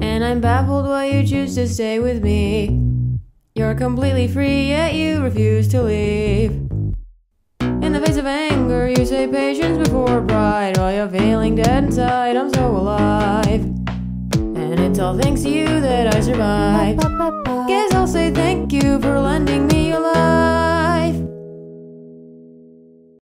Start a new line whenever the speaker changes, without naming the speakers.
And I'm baffled why you choose to stay with me. You're completely free, yet you refuse to leave. In the face of anger, you say patience before pride. While you're feeling dead inside, I'm so alive. And it's all thanks to you that I survive. Guess I'll say thank you for lending me.